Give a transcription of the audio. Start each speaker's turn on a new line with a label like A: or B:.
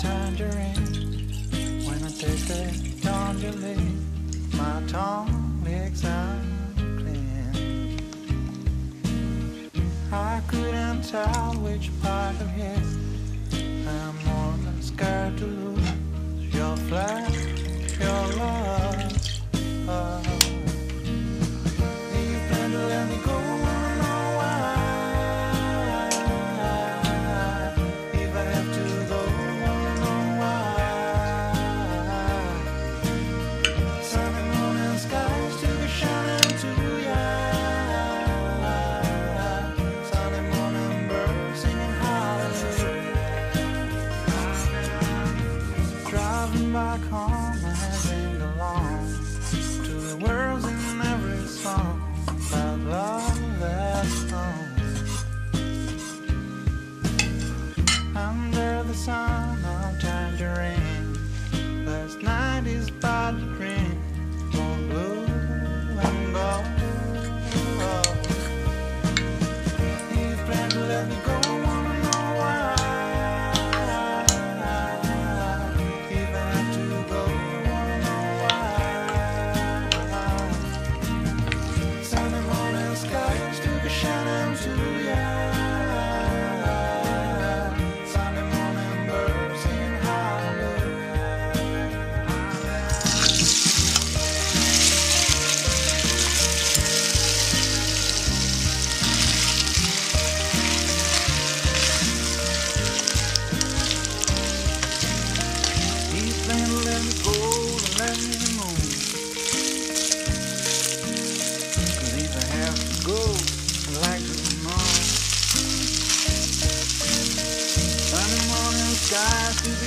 A: tangerine. When I taste it, tangerine, my tongue licks out clean. I couldn't tell which part of his I'm more than scared to lose your flesh. Back home, my ring along. Jerusalem. shine through